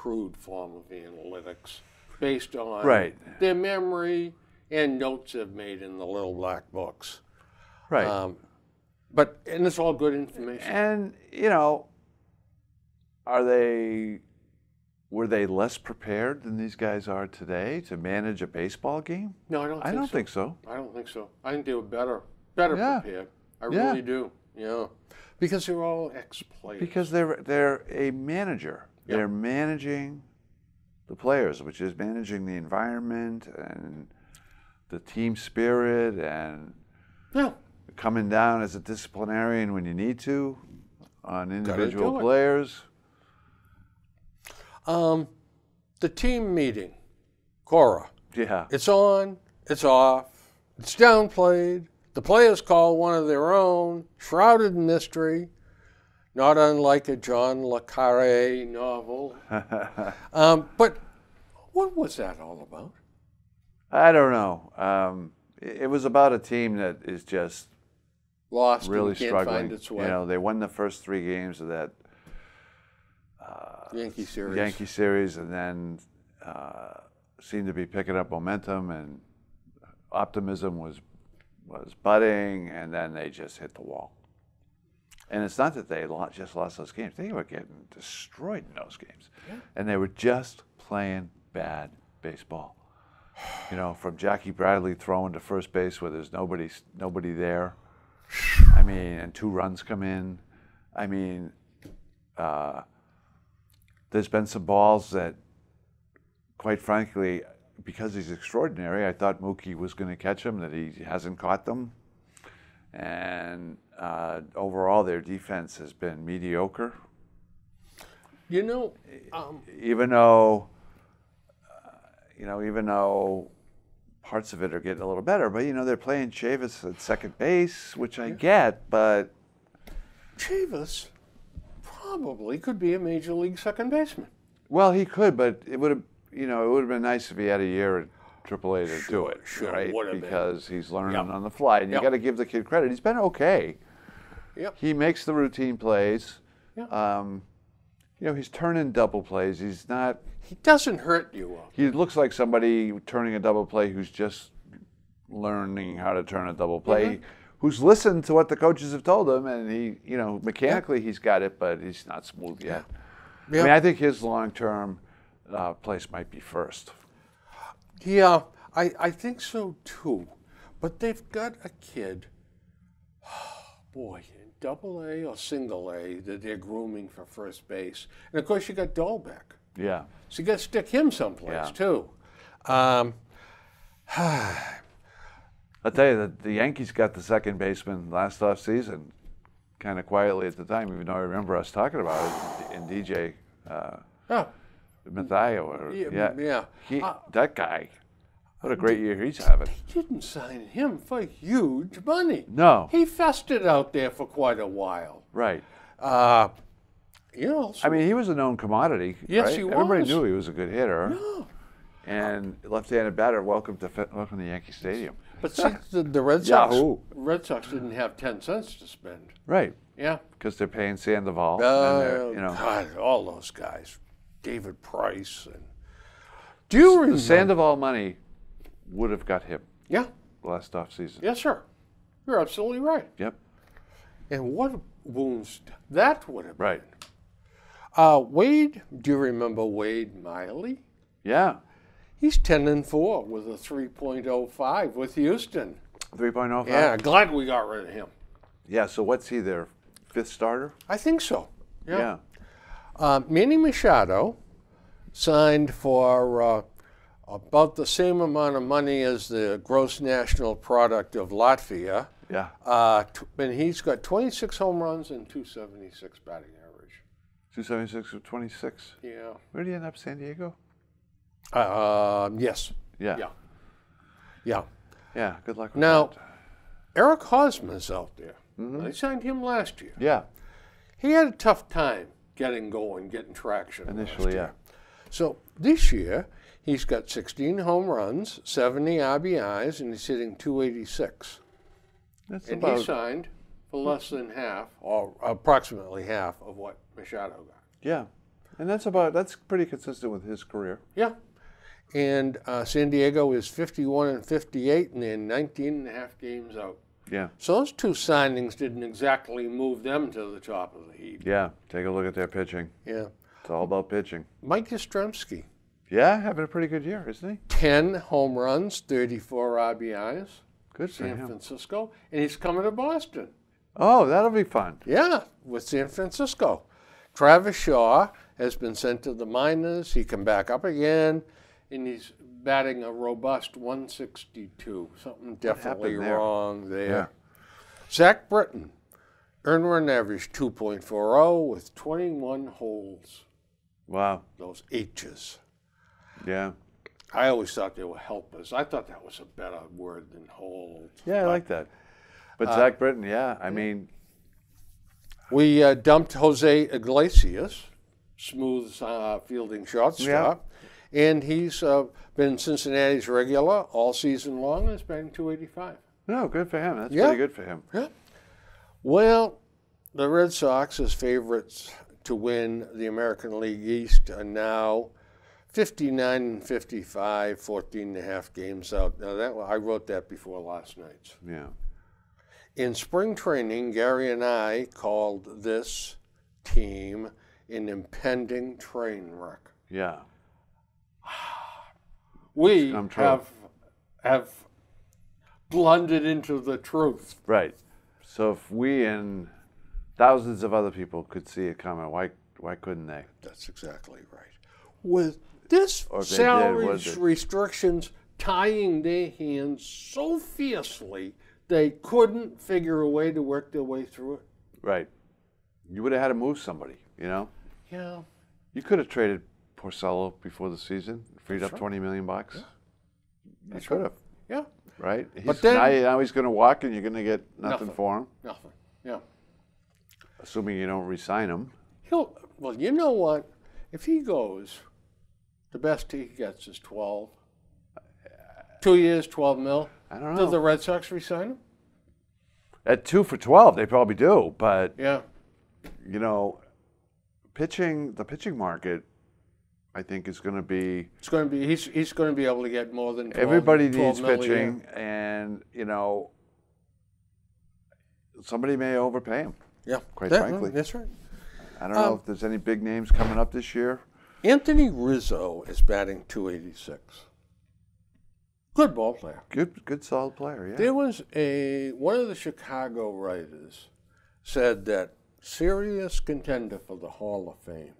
crude form of analytics based on Right. their memory and notes they've made in the little black books. Right. Um, but and it's all good information. And you know, are they were they less prepared than these guys are today to manage a baseball game? No, I don't. I think don't so. think so. I don't think so. I think they were better, better Yeah. prepared. I Yeah. really do. Yeah, because they're all ex-players. Because they're they're a manager. They're managing the players, which is managing the environment and the team spirit and yeah, coming down as a disciplinarian when you need to on individual players. um, the team meeting, Cora. Yeah. It's on. It's off. It's downplayed. The players call one of their own, shrouded in mystery, not unlike a John le Carre novel. um, but what was that all about? I don't know. Um, it it was about a team that is just Lost really struggling. find its way. You know, they won the first three games of that Yankee series. Yankee series, and then uh, seemed to be picking up momentum, and optimism was was budding, and then they just hit the wall. And it's not that they lo- just lost those games; they were getting destroyed in those games, and they were just playing bad baseball. You know, from Jackie Bradley throwing to first base where there's nobody nobody there. I mean, and two runs come in. I mean, uh, there's been some balls that, quite frankly, because he's extraordinary, I thought Mookie was going to catch them, that he hasn't caught them. And uh, overall, their defense has been mediocre, You know, um, even though, uh, you know, even though parts of it are getting a little better. But you know, they're playing Chavis at second base, which I get, but Chavis probably could be a major league second baseman. well, he could, but it would have, you know, it would have been nice if he had a year at AAA to do it, sure, right? have been. Because he's learning Yep. on the fly, and you Yep. got to give the kid credit. He's been okay. Yep. He makes the routine plays. Yeah. Um, you know, he's turning double plays. He's not. He doesn't hurt you. He looks like somebody turning a double play who's just learning how to turn a double play. Mm-hmm. Who's listened to what the coaches have told him, and he, you know, mechanically he's got it, but he's not smooth yet. I mean, I think his long-term uh, place might be first. Yeah, I, I think so too. But they've got a kid, boy, in double A or single A that they're grooming for first base. And of course, you got Dalbec. Yeah. So you got to stick him someplace Yeah. too. Um, I'll tell you that the Yankees got the second baseman last off season, kind of quietly at the time, even though I remember us talking about it in DJ uh, oh, Mathayo. Or, yeah, yeah, yeah. He, Uh, that guy, what a great year he's having. They didn't sign him for huge money. No, He festered out there for quite a while. right. Uh, you know, I mean, he was a known commodity. Yes, right? he Everybody knew he was a good hitter. No. And left-handed batter, welcome to welcome to Yankee Stadium. but see, the, the Red Sox, Yahoo. Red Sox didn't have ten cents to spend. Right, Yeah. because they're paying Sandoval. and Uh, you know, God, all those guys, David Price, and do you remember? the Sandoval money would have got him yeah, last off season. yes, sir. You're absolutely right. Yep. And what wounds that would have been. Right. Uh, Wade, do you remember Wade Miley? Yeah. He's 10 and 4 with a 3.05 with Houston. 3.05. Yeah, glad we got rid of him. Yeah. So what's he there? fifth starter? I think so. Yeah. yeah. Uh, Manny Machado signed for uh, about the same amount of money as the gross national product of Latvia. Yeah. Uh, and he's got 26 home runs and 276 batting average. 276 or 26. Yeah. Where did he end up? San Diego? Uh, yes. Yeah. Yeah. Yeah. Yeah, good luck with Now, that. Eric Hosmer's out there. They signed him last year. Yeah, He had a tough time getting going, getting traction. initially, yeah. So this year, he's got 16 home runs, 70 RBIs, and he's hitting 286. That's And about, he signed for less than half, or approximately half, of what Machado got. yeah. And that's about, that's pretty consistent with his career. Yeah. And uh, San Diego is 51 and 58, and they're 19 and a half games out. Yeah, So those two signings didn't exactly move them to the top of the heap. yeah. Take a look at their pitching. Yeah. It's all about pitching. Mike Yastrzemski, Yeah, having a pretty good year, isn't he? 10 home runs, 34 RBIs. Good for San him. Francisco, and he's coming to Boston. Oh, that'll be fun. Yeah, with San Francisco. Travis Shaw has been sent to the minors. He can back up again, and he's batting a robust 162. Something definitely there? wrong there. Yeah. Zach Britton, earned run average 2.40 with 21 holds. Wow. Those H's. Yeah. I always thought they were helpers. I thought that was a better word than holds. Yeah, I like that. But Uh, Zach Britton, yeah, I mean, We uh, dumped Jose Iglesias, smooth uh, fielding shortstop, and he's uh, been Cincinnati's regular all season long and is batting 285. no, good for him. That's Yeah. pretty good for him. Yeah. Well, the Red Sox, as favorites to win the American League East, are now 59 and 55, 14 and a half games out. Now, that I wrote that before last night's. Yeah. In spring training, Gary and I called this team an impending train wreck. Yeah. We have have blundered into the truth. Right. So if we and thousands of other people could see it coming, why why couldn't they? That's exactly right. With this Or if did, salary restrictions tying their hands so fiercely, they couldn't figure a way to work their way through it. Right. You would have had to move somebody, you know? Yeah. You could have traded Porcello before the season, freed up right. 20 million bucks. You That's could right. have, Yeah. right? He's, But then- now, now he's going to walk and you're going to get nothing, Nothing. for him, Nothing. Yeah. assuming you don't re-sign him. He'll well, you know what? If he goes, the best he gets is twelve. Two years, twelve mil. I don't Do know. the Red Sox resign him? At two for 12, they probably do, but Yeah. you know, pitching the pitching market, I think is going to be It's going to be he's he's going to be able to get more than 12, everybody needs mil a year. pitching, and you know, somebody may overpay him. Yeah, quite Yeah, frankly. that's right. I don't know Um, if there's any big names coming up this year. Anthony Rizzo is batting 286. Good ball player. Good, good, solid player. Yeah. There was a one of the Chicago writers said that serious contender for the Hall of Fame.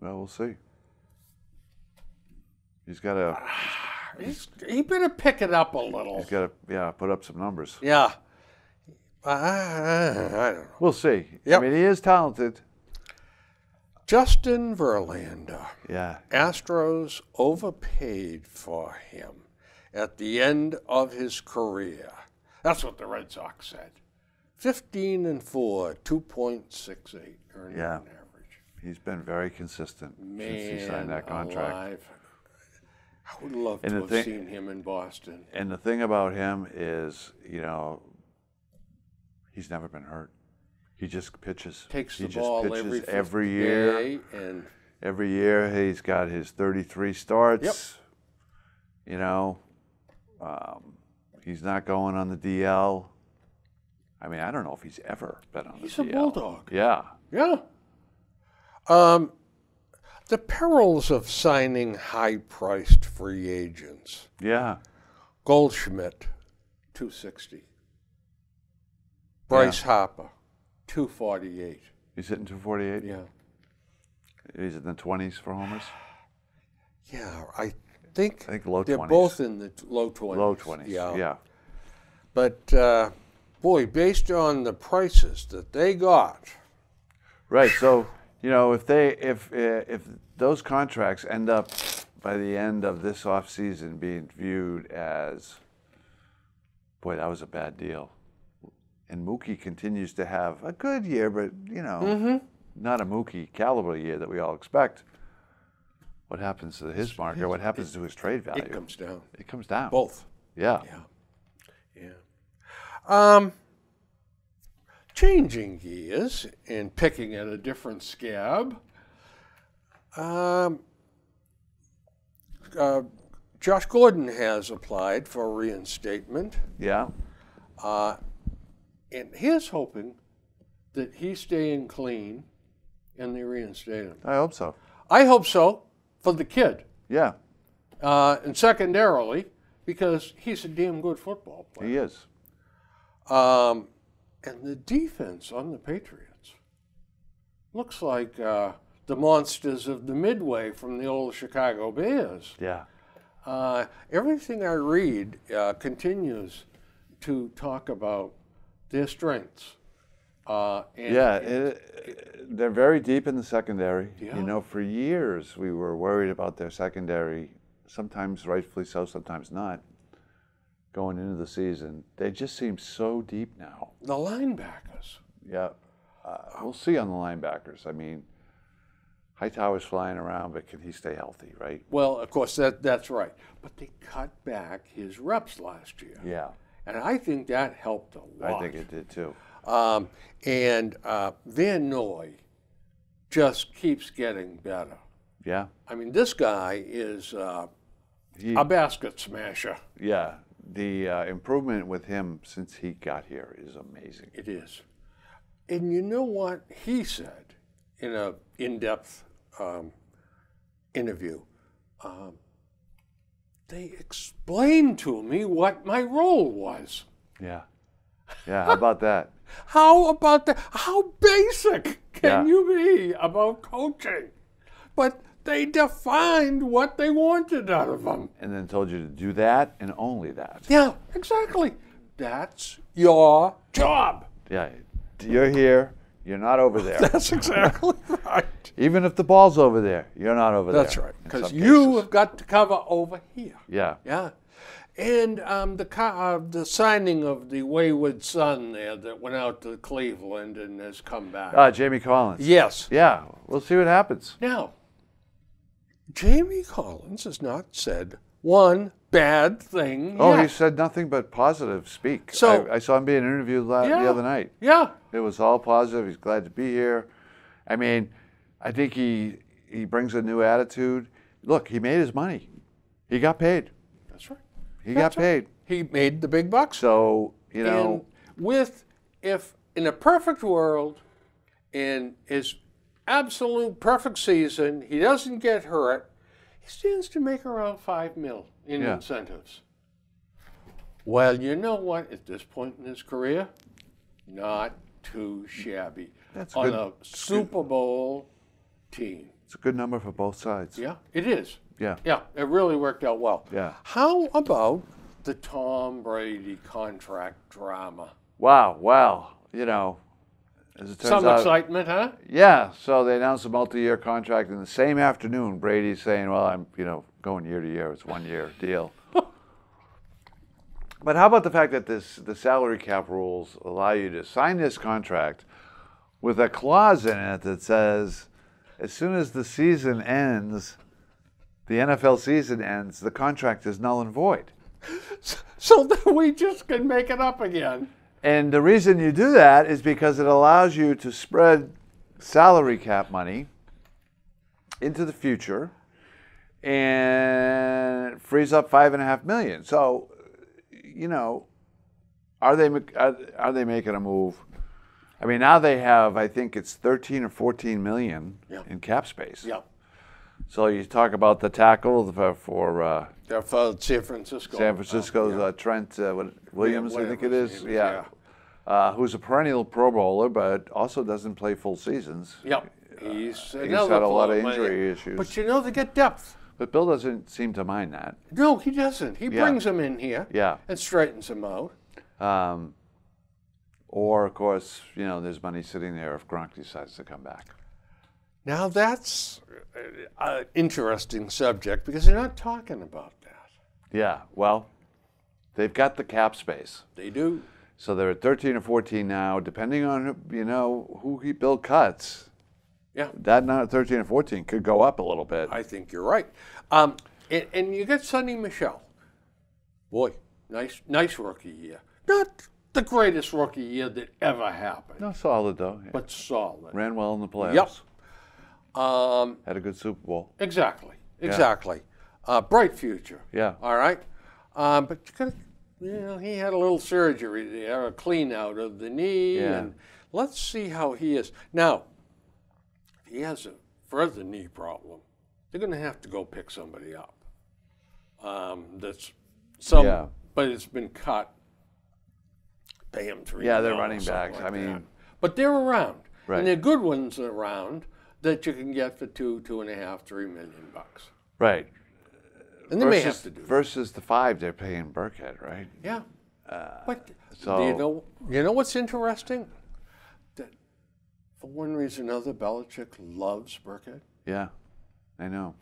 Well, we'll see. He's got to, ah, He's, he better pick it up a little. he's got to, yeah, put up some numbers. Yeah. I, I, don't know. We'll see. Yep. I mean, he is talented. Justin Verlander. Yeah. Astros overpaid for him at the end of his career. That's what the Red Sox said. 15 and 4, 2.68 earned Yeah. average. He's been very consistent Man since he signed that contract. alive. I would love And to have thing- seen him in Boston. And the thing about him is, you know, he's never been hurt. He just pitches. Takes he the just ball pitches every, every year. and Every year he's got his 33 starts. Yep. You know, um, he's not going on the DL. I mean, I don't know if he's ever been on He's the DL. He's a bulldog. Yeah. Yeah. Um, the perils of signing high-priced free agents. Yeah. Goldschmidt, two sixty. Bryce Harper, two forty-eight. He's hitting 248. Yeah. He's in the 20s for homers. Yeah, I think, I think low they're 20s. both in the low 20s. Low 20s. Yeah. yeah. But, uh, boy, based on the prices that they got, Right. So you know, if they if uh, if those contracts end up by the end of this off season being viewed as, boy, that was a bad deal, and Mookie continues to have a good year, but you know, not a Mookie caliber year that we all expect. What happens to his market? What happens to his trade value? it comes down. It comes down. Both. Yeah. Yeah. Yeah. Um, changing gears and picking at a different scab. Um, uh, Josh Gordon has applied for reinstatement, Yeah. and he's hoping that he's staying clean and they reinstate him. I hope so. I hope so for the kid, Yeah. uh, and secondarily because he's a damn good football player. He is. Um, and the defense on the Patriots looks like uh, the monsters of the Midway from the old Chicago Bears. Yeah. Uh, everything I read uh, continues to talk about their strengths. Uh, and Yeah, it, they're very deep in the secondary. Yeah. You know, for years we were worried about their secondary, sometimes rightfully so, sometimes not, going into the season. They just seem so deep now. the linebackers. Yeah. Uh, we'll see on the linebackers. I mean, Hightower's flying around, but can he stay healthy, right? Well, of course, that, that's right. But they cut back his reps last year. Yeah. And I think that helped a lot. I think it did too. Um, and uh, Van Noy just keeps getting better. Yeah. I mean, this guy is uh, He, a basket smasher. yeah. The uh, improvement with him since he got here is amazing. It is. And you know what he said in a in-depth um, interview? Um, they explained to me what my role was. Yeah. Yeah. How about that? How about that? How basic can Yeah. you be about coaching? But they defined what they wanted out of them. and then told you to do that and only that. Yeah, exactly. That's your job. Yeah, you're here, you're not over there. That's exactly right. Even if the ball's over there, you're not over That's there. That's right. Because you have got to cover over here. Yeah, Yeah. And um, the uh, the signing of the wayward son there that went out to Cleveland and has come back. uh, Jamie Collins. yes. Yeah, we'll see what happens. Now, Jamie Collins has not said one bad thing. Oh, yet. he said nothing but positive speak. So- I, I saw him being interviewed la- Yeah. the other night. yeah. It was all positive. He's glad to be here. I mean, I think he he brings a new attitude. Look, he made his money. He got paid. That's right. He That's got right. paid. He made the big bucks. So you know, and with if in a perfect world, in his absolute perfect season, he doesn't get hurt, he stands to make around five mil in Yeah. incentives. Well, you know what? At this point in his career, not too shabby. That's on good. a Super Bowl team. it's a good number for both sides. Yeah, it is. Yeah. Yeah, it really worked out well. Yeah. How about the Tom Brady contract drama? Wow. wow. you know, as it turns Some out, excitement, huh? Yeah, so they announced a multi-year contract in the same afternoon. Brady's saying, "Well, I'm, you know, going year to year. It's one year deal." but how about the fact that this the salary cap rules allow you to sign this contract with a clause in it that says, as soon as the season ends, the NFL season ends, the contract is null and void. So that we just can make it up again. And the reason you do that is because it allows you to spread salary cap money into the future and frees up five and a half million. So, you know, are they are, are they making a move? I mean, now they have I think it's 13 or 14 million Yeah. in cap space. Yeah. So you talk about the tackle for, for uh, They're for San Francisco. San Francisco's Uh, uh, Trent uh, what, Williams, I think it is. Yeah. uh, who's a perennial Pro Bowler, but also doesn't play full seasons. Yep. He's, He's had a lot of injury issues. But you know, they get depth. But Bill doesn't seem to mind that. No, he doesn't. He Yeah. brings them in here Yeah. and straightens them out. Um, or, of course, you know, there's money sitting there if Gronk decides to come back. Now that's an interesting subject because they're not talking about that. Yeah, well, they've got the cap space. They do. So they're at 13 or 14 now. Depending on, you know, who he Bill cuts, Yeah, that now at 13 or 14 could go up a little bit. I think you're right. Um, and, and you get Sony Michel. Boy, nice, nice rookie year. Not the greatest rookie year that ever happened, no, solid though. Yeah. but solid. Ran well in the playoffs. Yep. Um, Had a good Super Bowl. exactly, exactly. Uh, bright future. Yeah. All right. Um, but you could, you know, he had a little surgery there, a clean out of the knee, Yeah. and let's see how he is now. If he has a further knee problem, they're going to have to go pick somebody up. Um, that's some, Yeah. but it's been cut. Pay him three. Yeah, they're running backs. like I mean- that. but they're around, Right. and they're good ones around that you can get for two, two and a half, three million bucks. Right. And they may have Versus, to do. versus the five they're paying Burkhead, right? Yeah. but do Uh, so- you know you know what's interesting? That for one reason or another, Belichick loves Burkhead. Yeah, I know.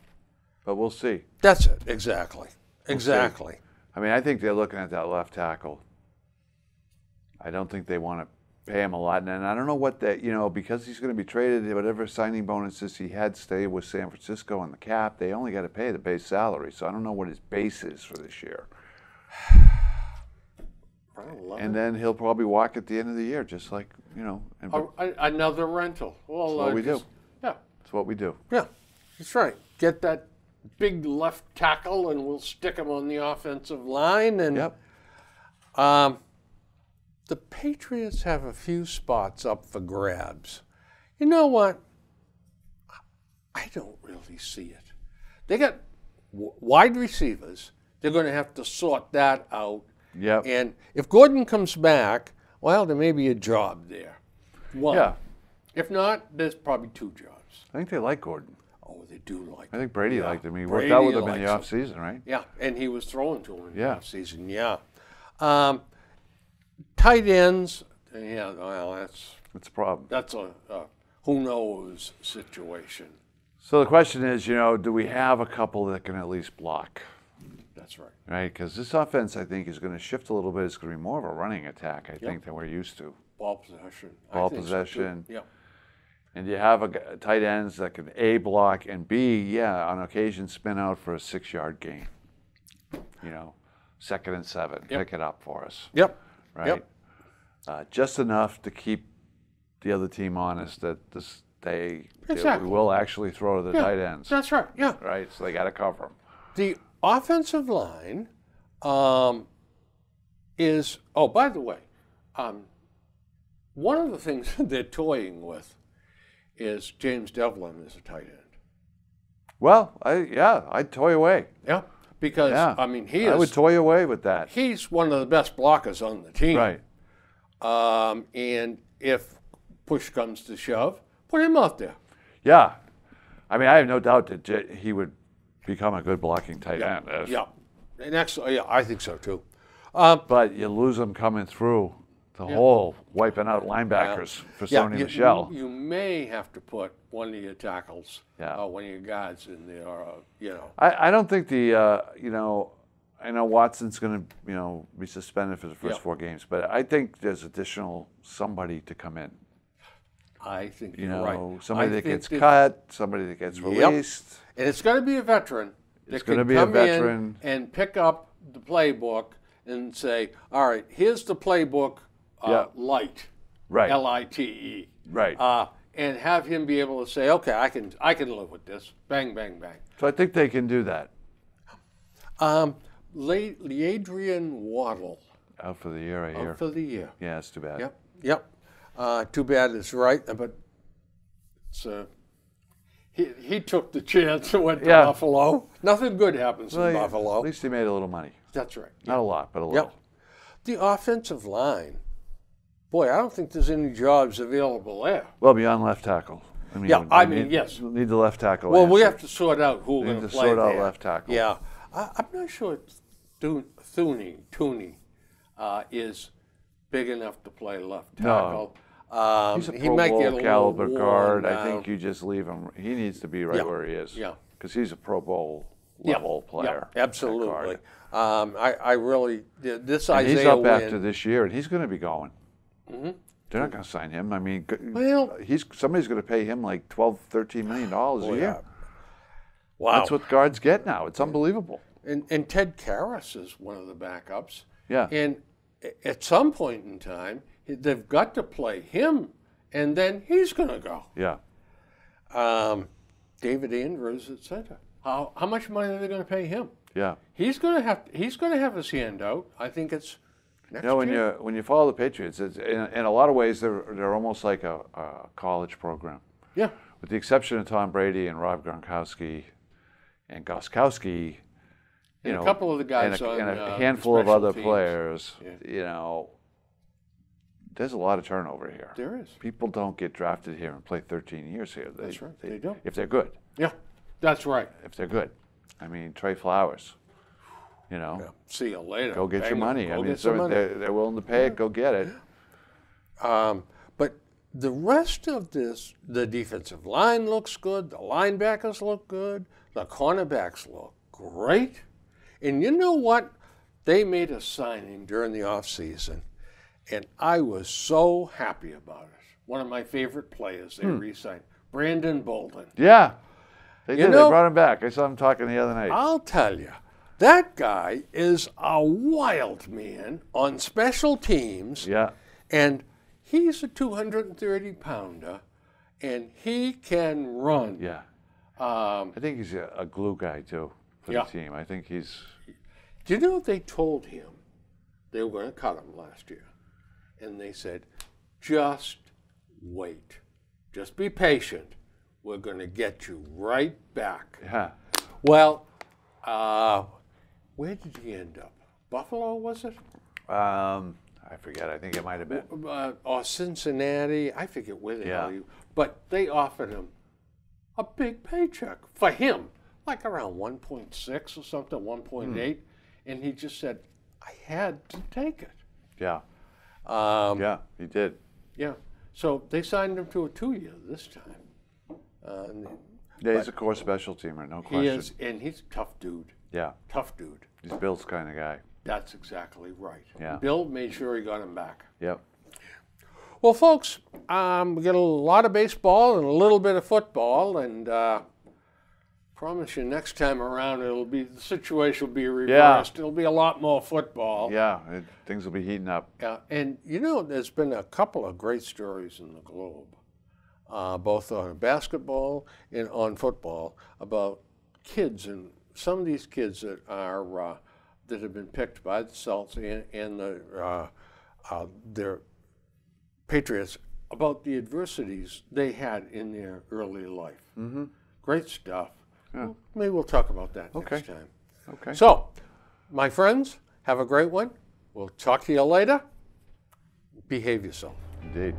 But we'll see. That's it. Exactly. Exactly. I mean, I think they're looking at that left tackle. I don't think they want to pay him a lot. And I don't know what that, you know, because he's going to be traded, whatever signing bonuses he had stay with San Francisco on the cap, they only got to pay the base salary. So I don't know what his base is for this year. And then he'll probably walk at the end of the year, just like, you know, and another rental. Well, what uh, we do. Yeah. that's what we do. Yeah. That's right. Get that big left tackle, and we'll stick him on the offensive line. And Yep. Um, the Patriots have a few spots up for grabs. You know what? I don't really see it. They got wide receivers. They're going to have to sort that out. Yep. And if Gordon comes back, well, there may be a job there. One. Yeah. If not, there's probably two jobs. I think they like Gordon. Oh, they do like. I think Brady Yeah. liked him. He worked out with him in the offseason, right? Yeah, and he was throwing to him in Yeah. the offseason. Yeah. Um, tight ends. Yeah, well, that's That's a problem. that's a, a who knows situation. So the question is, you know, do we have a couple that can at least block? That's right. right? Because this offense, I think, is going to shift a little bit. It's going to be more of a running attack, I think, than we're used to. Ball possession. Ball think so, possession. yeah. And you have a g- tight ends that can a block and b, yeah, on occasion spin out for a six-yard gain. You know, second and seven, Yep. pick it up for us, Yep. Right? Yep. Uh, just enough to keep the other team honest that this they, Exactly. we will actually throw to the Yeah, tight ends, That's right. Yeah. right? So they got to cover them. The offensive line um, is. Oh, by the way, um, one of the things they're toying with is James Develin as a tight end. Well, I yeah, I'd toy away. Yeah. Because Yeah, I mean, he is, I would toy away with that. he's one of the best blockers on the team. Right. Um, and if push comes to shove, put him out there. Yeah, I mean, I have no doubt that J- he would become a good blocking tight end. Yeah. And that's, yeah, I think so too. Um, But you lose him coming through the whole wiping out linebackers for yeah, Sony you, Michel. You, you may have to put one of your tackles, Yeah. uh, one of your guards in there, uh, you know. I, I don't think the uh, you know I know Watson's going to you know be suspended for the first Yeah. four games, but I think there's additional somebody to come in. I think You you're know, right. somebody I that gets that- cut, somebody that gets released. And it's going to be a veteran It's gonna be a veteran. in and pick up the playbook and say, all right, here's the playbook uh, Yeah. light, Right. L-I-T-E. Right. Uh, and have him be able to say, okay, I can, I can live with this. Bang, bang, bang. So I think they can do that. Um, Le- LaAdrian Waddle Out for the year, I hear. out for the year. yeah, it's too bad. Yep, yep. Uh, too bad it's right, but it's, uh, he, he took the chance and went to Yeah. Buffalo. Nothing good happens Well, in yeah, Buffalo. At least he made a little money. That's right. Not a lot, but a little. Yep. The offensive line boy, I don't think there's any jobs available there. Well, beyond left tackle. I mean, Yeah, I need- mean, yes. we Need the left tackle. Well, we have to sort out who we're Need going to play sort out there. left tackle. Yeah, I, I'm not sure Thu- Thuney, uh, is big enough to play left No. tackle. Um, He's a he Pro might Bowl get a little caliber guard. I think you just leave him. He needs to be right Yeah, where he is. yeah. Because he's a Pro Bowl Yeah, level player. Yeah, absolutely. Um, I, I really this And Isaiah he's up win. after this year, and he's going to be going. They're not going to sign him. I mean, Well- he's somebody's going to pay him like 12, 13 million dollars a year. yeah. Wow. That's what guards get now. It's unbelievable. and, and Ted Karras is one of the backups. Yeah. And at some point in time, they've got to play him, and then he's going to go. Yeah. Um, David Andrews at center. How, how much money are they going to pay him? Yeah. He's going to have he's going to have his hand out. I think it's next You know, when year. you when you follow the Patriots, it's, in, in a lot of ways they're they're almost like a, a college program, yeah, with the exception of Tom Brady and Rob Gronkowski, and Gostkowski. You And a couple of the guys and a, on, and a uh, handful of other teams. players. Yeah. You know, there's a lot of turnover here. there is. People don't get drafted here and play 13 years here. They, That's right, they don't. If they're good, Yeah, that's right. if they're good. I mean, Trey Flowers. You know, Yeah. See you later. go get your money. Go I mean, so money. they're, they're willing to pay it. Go get it. Um, but the rest of this, the defensive line looks good. The linebackers look good. The cornerbacks look great. And you know what? They made a signing during the offseason, and I was so happy about it. One of my favorite players they Hmm. re-signed, Brandon Bolden. Yeah, they You did. know- they brought him back. I saw him talking the other night. I'll tell you, that guy is a wild man on special teams. yeah, And he's a 230 pounder, and he can run. yeah. Um, I think he's a, a glue guy too for Yeah. the team. I think he's do you know they told him they were going to cut him last year? And they said, just wait. Just be patient. We're going to get you right back. yeah. Well, uh, where did he end up? Buffalo, was it? Um, I forget. I think it might have been. uh, or Cincinnati. I forget where the Yeah. hell you. But they offered him a big paycheck for him, like around 1.6 or something, 1.8, and he just said, "I had to take it." Yeah, Um, yeah. He did. yeah. So they signed him to a two-year this time. Uh, Yeah, he's a core special teamer, no question. he is, and he's a tough dude. Yeah, Tough dude. he's Bill's kind of guy. That's exactly right. Yeah. Bill made sure he got him back. Yep. Well, folks, um, we got a lot of baseball and a little bit of football, and uh, promise you next time around it'll be the situation will be reversed. It'll be a lot more football. Yeah, it, things will be heating up. Yeah, and you know, there's been a couple of great stories in the Globe, uh, both on basketball and on football, about kids and some of these kids that are uh, that have been picked by the Celts and, and the uh, uh, their Patriots about the adversities they had in their early life. Mm-hmm. Great stuff. Yeah. Maybe we'll talk about that Okay. next time. Okay. So, my friends, have a great one. We'll talk to you later. Behave yourself. Indeed.